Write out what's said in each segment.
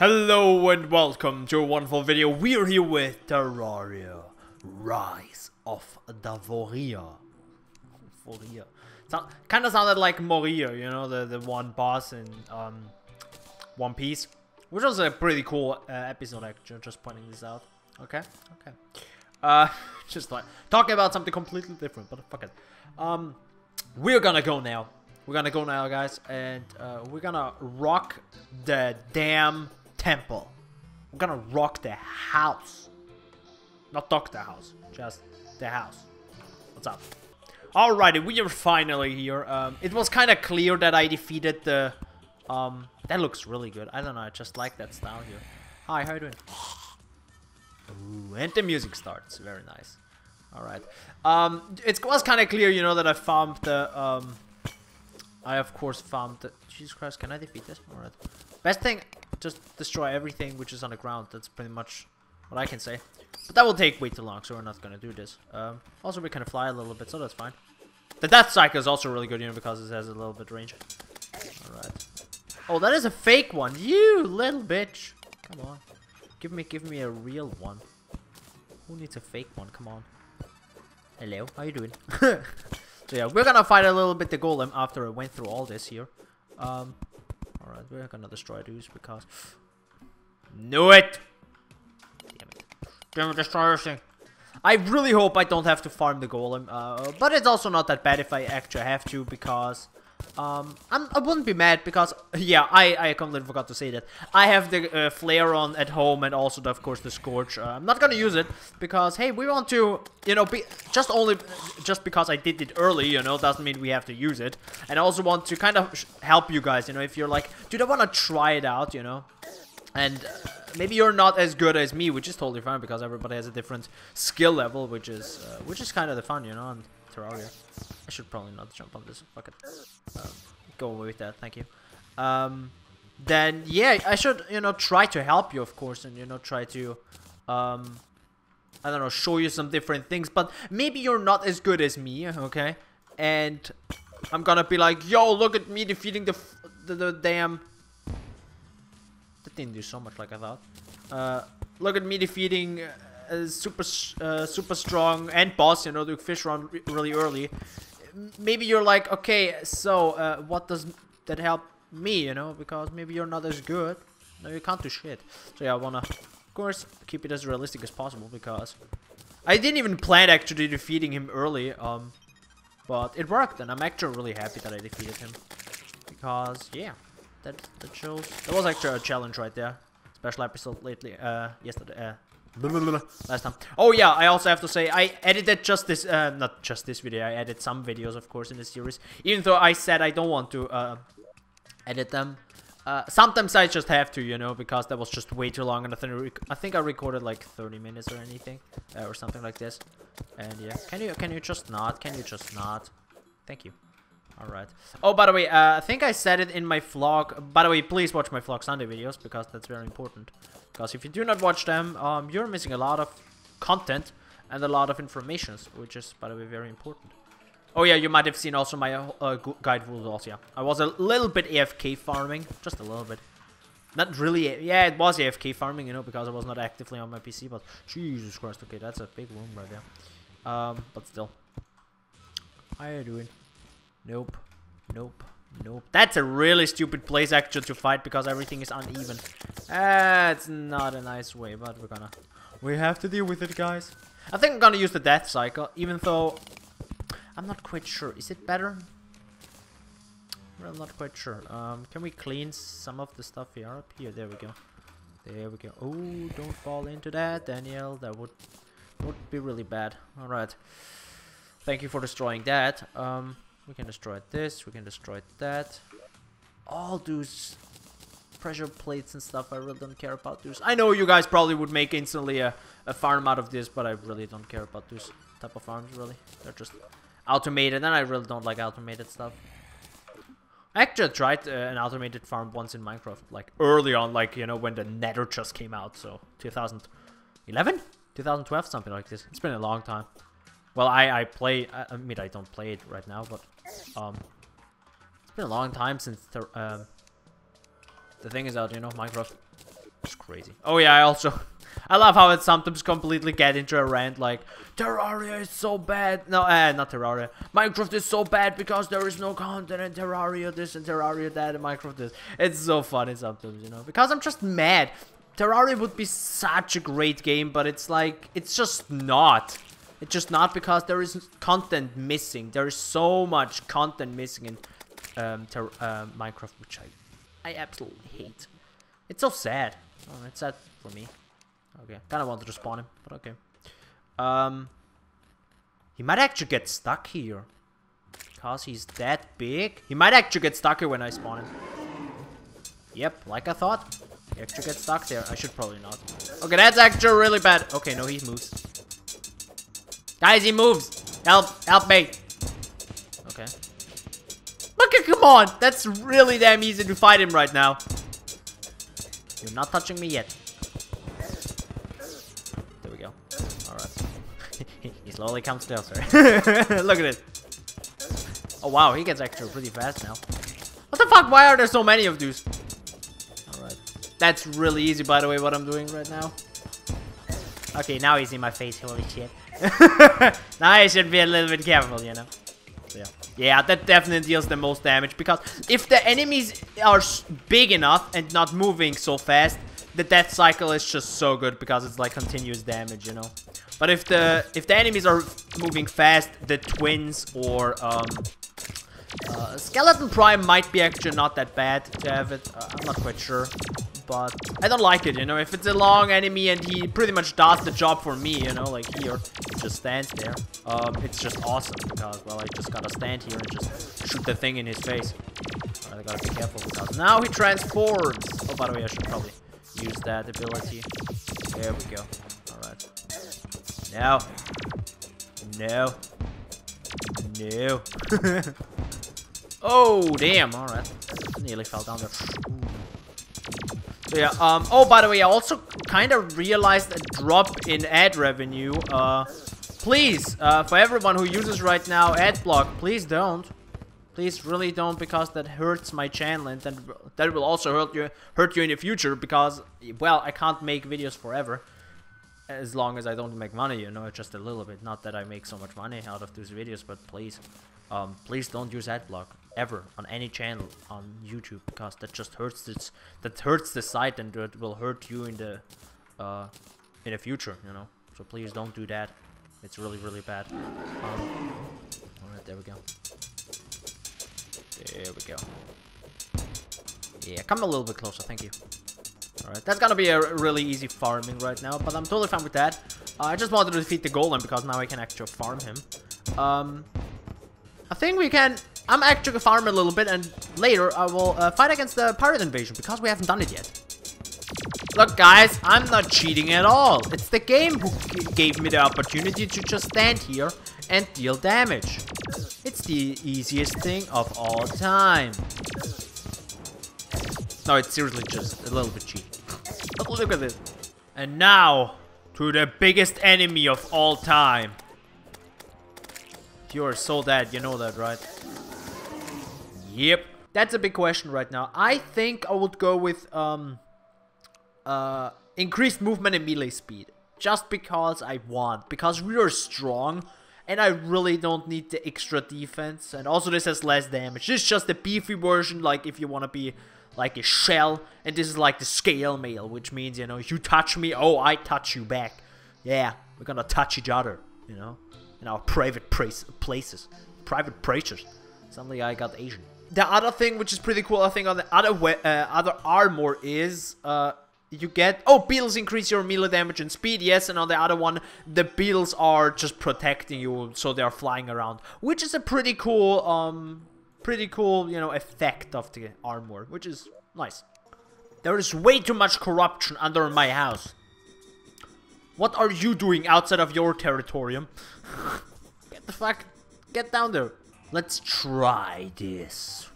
Hello and welcome to a wonderful video. We're here with Terraria Rise of Davoria. Voria. So, kind of sounded like Moria, you know, the, the one boss in um, One Piece. Which was a pretty cool uh, episode, actually, just pointing this out. Okay, okay. Uh, just like, talking about something completely different, but fuck it. Um, we're gonna go now. We're gonna go now, guys, and uh, we're gonna rock the damn temple. We're gonna rock the house. Not dock the house, just the house. What's up? Alrighty, we are finally here. Um, it was kind of clear that I defeated the... Um, that looks really good. I don't know, I just like that style here. Hi, how you doing? Ooh, and the music starts. Very nice. Alright. Um, it was kind of clear, you know, that I farmed the... Um, I, of course, farmed the... Jesus Christ, can I defeat this? Alright. Best thing, just destroy everything which is on the ground. That's pretty much what I can say. But that will take way too long, so we're not gonna do this. Um, also, we can fly a little bit, so that's fine. The Death Sickle is also really good, you know, because it has a little bit range. Alright. Oh, that is a fake one. You little bitch. Come on. Give me, give me a real one. Who needs a fake one? Come on. Hello, how you doing? so yeah, we're gonna fight a little bit the golem after I went through all this here. Um, Alright, we're gonna destroy these because... Knew it! Damn it. Damn it, destroy. I really hope I don't have to farm the golem, uh, but it's also not that bad if I actually have to, because... Um, I'm, I wouldn't be mad because, yeah, I, I completely forgot to say that. I have the uh, Flairon at home and also, the, of course, the scorch. Uh, I'm not gonna use it because, hey, we want to, you know, be just only, just because I did it early, you know, doesn't mean we have to use it. And I also want to kind of help you guys, you know, if you're like, dude, I want to try it out, you know. And uh, maybe you're not as good as me, which is totally fine because everybody has a different skill level, which is, uh, which is kind of the fun, you know, on Terraria. I should probably not jump on this. Fuck it. Um, go away with that. Thank you. Um, then yeah, I should you know try to help you, of course, and you know try to, um, I don't know, show you some different things. But maybe you're not as good as me, okay? And I'm gonna be like, yo, look at me defeating the the, the damn. That didn't do so much like I thought. Uh, look at me defeating. Super uh, super strong and boss, you know, the Fishron re really early maybe you're like, okay, so uh, what does that help me, you know? Because maybe you're not as good. No, you can't do shit. So yeah, I wanna, of course, keep it as realistic as possible because I didn't even plan actually defeating him early. Um, but it worked, and I'm actually really happy that I defeated him because yeah, that that shows that was actually a challenge right there. Special episode lately, uh, yesterday, uh, last time. Oh yeah, I also have to say I edited just this, uh, not just this video. I edited some videos, of course, in the series. Even though I said I don't want to uh, edit them. Uh, sometimes I just have to, you know, because that was just way too long, and I think I, think I recorded like 30 minutes or anything, uh, or something like this. And yeah, can you can you just not? Can you just not? Thank you. Alright. Oh, by the way, uh, I think I said it in my vlog. By the way, please watch my vlog Sunday videos, because that's very important. Because if you do not watch them, um, you're missing a lot of content and a lot of information, which is, by the way, very important. Oh yeah, you might have seen also my uh, guide rules also, yeah. I was a little bit AFK farming, just a little bit. Not really, yeah, it was AFK farming, you know, because I was not actively on my PC, but Jesus Christ, okay, that's a big room right there. Um, but still. How are you doing? Nope. Nope. Nope. That's a really stupid place actually to fight because everything is uneven. That's not a nice way, but we're gonna... We have to deal with it, guys. I think I'm gonna use the death sickle, even though... I'm not quite sure. Is it better? I'm not quite sure. Um, can we clean some of the stuff here up here? There we go. There we go. Oh, don't fall into that, Daniel. That would would be really bad. All right. Thank you for destroying that. Um, we can destroy this. We can destroy that. All those pressure plates and stuff. I really don't care about those. I know you guys probably would make instantly a, a farm out of this, but I really don't care about those type of farms, really. They're just automated, and I really don't like automated stuff. I actually tried uh, an automated farm once in Minecraft, like early on, like, you know, when the Nether just came out, so 2011? 2012, something like this. It's been a long time. Well, I, I play, I, I mean, I don't play it right now, but, um, it's been a long time since the, um, the thing is out, you know, Minecraft. is crazy. Oh yeah, I also... I love how it sometimes completely get into a rant like Terraria is so bad. No, uh, not Terraria. Minecraft is so bad because there is no content in Terraria this and Terraria that and Minecraft this. It's so funny sometimes, you know. Because I'm just mad. Terraria would be such a great game, but it's like, it's just not. It's just not because there is content missing. There is so much content missing in um, uh, Minecraft, which I, I absolutely hate. It's so sad. Oh, it's sad for me. Okay, kind of wanted to spawn him, but okay. Um, he might actually get stuck here. Because he's that big. He might actually get stuck here when I spawn him. Yep, like I thought. He actually gets stuck there. I should probably not. Okay, that's actually really bad. Okay, no, he moves. Guys, he moves. Help, help me. Okay. Look at, come on. That's really damn easy to fight him right now. You're not touching me yet. There we go. Alright. he slowly comes down, sir. Look at it. Oh wow, he gets actually pretty fast now. What the fuck? Why are there so many of these? Alright. That's really easy, by the way, what I'm doing right now. Okay, now he's in my face. Holy shit. now I should be a little bit careful, you know. yeah. Yeah, that definitely deals the most damage. Because if the enemies are big enough and not moving so fast, the death sickle is just so good because it's like continuous damage, you know. But if the if the enemies are moving fast, the twins or um, uh, Skeletron Prime might be actually not that bad to have it. Uh, I'm not quite sure. But I don't like it, you know, if it's a long enemy and he pretty much does the job for me, you know, like here, just stands there. Um, it's just awesome because, well, I just gotta stand here and just shoot the thing in his face. I gotta be careful because now he transforms. Oh, by the way, I should probably use that ability. There we go. Alright. No. No. No. oh, damn. Alright. Nearly fell down there. Yeah, um, oh, by the way, I also kind of realized a drop in ad revenue. Uh, please, uh, for everyone who uses right now ad block, please don't. Please really don't because that hurts my channel and then that will also hurt you hurt you in the future because well I can't make videos forever as long as I don't make money, you know, just a little bit. Not that I make so much money out of these videos, but please, um, please don't use adblock ever on any channel on YouTube because that just hurts this, that hurts the site and it will hurt you in the, uh, in the future, you know. So please don't do that. It's really, really bad. Um, Alright, there we go. There we go. Yeah, come a little bit closer, thank you. Alright, that's gonna be a really easy farming right now, but I'm totally fine with that. Uh, I just wanted to defeat the golem because now I can actually farm him. Um, I think we can... I'm actually gonna farm a little bit and later I will uh, fight against the pirate invasion because we haven't done it yet. Look guys, I'm not cheating at all. It's the game who gave me the opportunity to just stand here and deal damage. It's the easiest thing of all time. No, it's seriously just a little bit cheap. Look at this. And now, to the biggest enemy of all time. You're so dead, you know that, right? Yep. That's a big question right now. I think I would go with, um, uh, increased movement and melee speed. Just because I want. Because we are strong. And I really don't need the extra defense. And also this has less damage. This is just a beefy version, like if you want to be like a shell, and this is like the scale mail, which means, you know, if you touch me, oh, I touch you back. Yeah, we're gonna touch each other, you know, in our private places, private places. Suddenly I got Asian. The other thing, which is pretty cool, I think, on the other uh, other armor is, uh, you get... Oh, beetles increase your melee damage and speed, yes, and on the other one, the beetles are just protecting you, so they're flying around. Which is a pretty cool, um, pretty cool, you know, effect of the armor, which is nice. There is way too much corruption under my house. What are you doing outside of your territorium? get the fuck, get down there. Let's try this.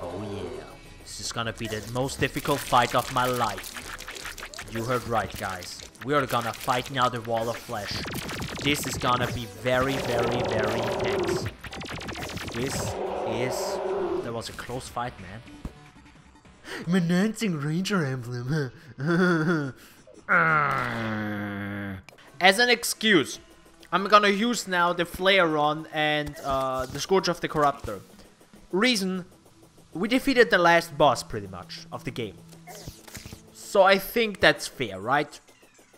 Oh yeah, this is gonna be the most difficult fight of my life. You heard right, guys. We are gonna fight now the wall of flesh. This is gonna be very, very, very intense. This is... That was a close fight, man. Menacing Ranger emblem. As an excuse, I'm gonna use now the Flairon and uh, the Scourge of the Corruptor. Reason, we defeated the last boss pretty much of the game. So I think that's fair, right?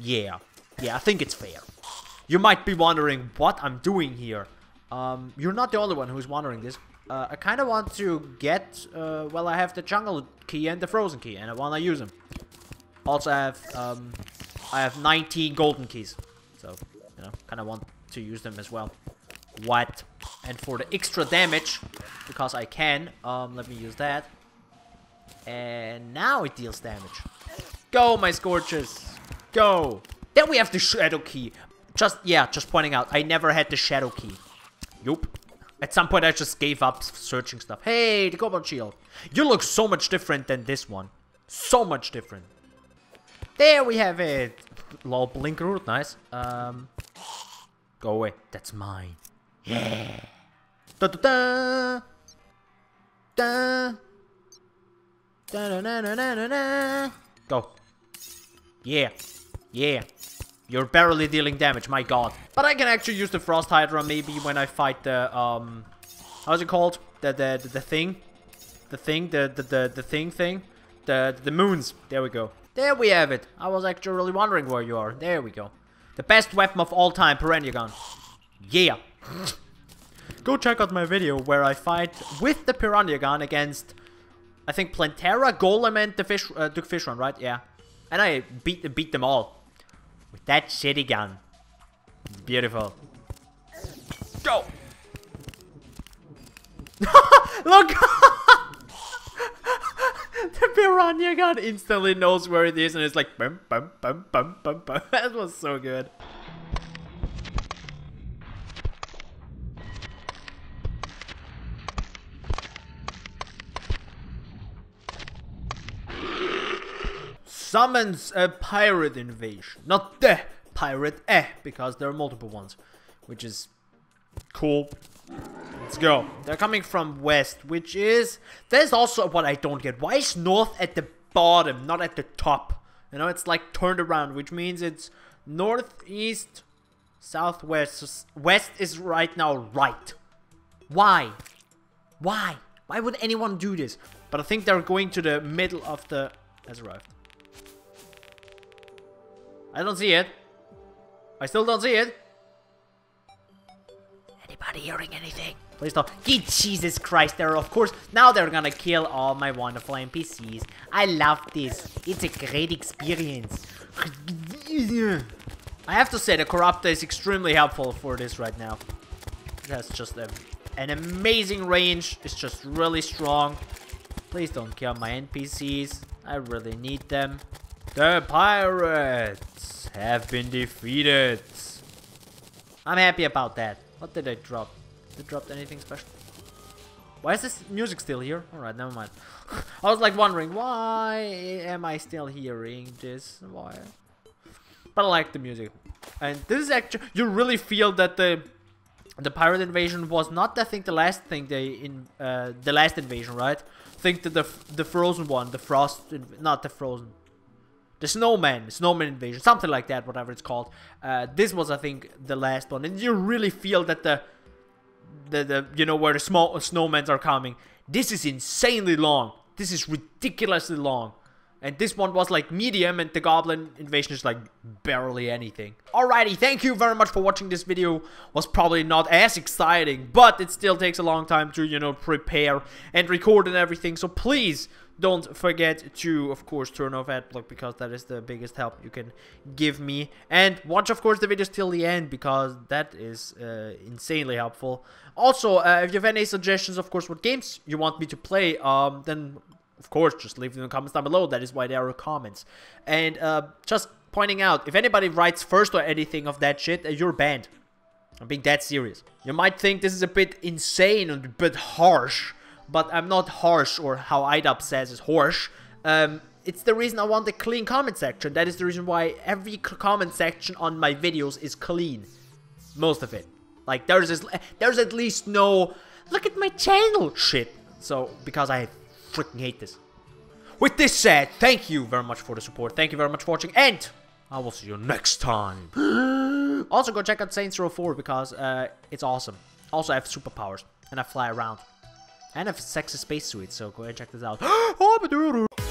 Yeah. Yeah, I think it's fair. You might be wondering what I'm doing here. Um, you're not the only one who's wondering this. Uh, I kind of want to get, uh, well, I have the jungle key and the frozen key, and I want to use them. Also, I have, um, I have 19 golden keys. So, kind of want to use them as well. What? And for the extra damage, because I can, um, let me use that. And now it deals damage. Go, my Scorches! Go! Then we have the Shadow Key. Just, yeah, just pointing out, I never had the Shadow Key. Yup. At some point, I just gave up searching stuff. Hey, the Goblin Shield. You look so much different than this one. So much different. There we have it. Lol, Blinkroot, nice. Um, go away. That's mine. Yeah. Da da da. Da. Da da da da da da. Go. Yeah. Yeah. You're barely dealing damage, my god. But I can actually use the Frost Hydra maybe when I fight the, um... How's it called? The, the, the, the thing? The thing? The, the, the, the thing thing? The, the moons. There we go. There we have it. I was actually really wondering where you are. There we go. The best weapon of all time, Piranha Gun. Yeah. go check out my video where I fight with the Piranha Gun against... I think Plantera, Golem, and the fish, uh, Duke Fishron, right? Yeah. And I beat, beat them all. With that shitty gun. Beautiful. Go! Look! piranha gun instantly knows where it is and it's like bum bum bum bum bum bum. that was so good. summons a pirate invasion. Not the pirate, eh, because there are multiple ones, which is cool. Let's go. They're coming from west, which is... There's also what I don't get. Why is north at the bottom, not at the top? You know, it's like turned around, which means it's northeast, southwest. West is right now right. Why? Why? Why would anyone do this? But I think they're going to the middle of the... Has arrived. I don't see it. I still don't see it. Anybody hearing anything? Please don't. Jesus Christ, they're of course, now they're gonna kill all my wonderful NPCs. I love this. It's a great experience. I have to say, the Corruptor is extremely helpful for this right now. That's just a, an amazing range. It's just really strong. Please don't kill my NPCs. I really need them. The pirates have been defeated. I'm happy about that. What did I drop? Did I drop anything special? Why is this music still here? Alright, never mind. I was like wondering, why am I still hearing this? Why? But I like the music. And this is actually, you really feel that the the pirate invasion was not, I think, the last thing they in uh, the last invasion, right? Think that the the frozen one, the frost, not the frozen, the snowman, snowman invasion, something like that, whatever it's called. Uh, this was, I think, the last one, and you really feel that the, the, the, you know, where the small snowmen are coming. This is insanely long. This is ridiculously long. And this one was like medium and the goblin invasion is like barely anything. Alrighty, thank you very much for watching this video. Was probably not as exciting, but it still takes a long time to, you know, prepare and record and everything. So please don't forget to, of course, turn off adblock because that is the biggest help you can give me. And watch, of course, the videos till the end because that is uh, insanely helpful. Also, uh, if you have any suggestions, of course, what games you want me to play, um, then, of course, just leave them in the comments down below. That is why there are comments. And uh, just pointing out, if anybody writes first or anything of that shit, uh, you're banned. I'm being that serious. You might think this is a bit insane and a bit harsh, but I'm not harsh, or how IDUB says is harsh. Um, it's the reason I want a clean comment section. That is the reason why every comment section on my videos is clean. Most of it. Like, there's, this, there's at least no, look at my channel shit. So, because I freaking hate this. with this said, thank you very much for the support. Thank you very much for watching, and I will see you next time. also, go check out Saints Row 4 because uh, it's awesome. Also, I have superpowers and I fly around. And I have sexy spacesuits, so go and check this out.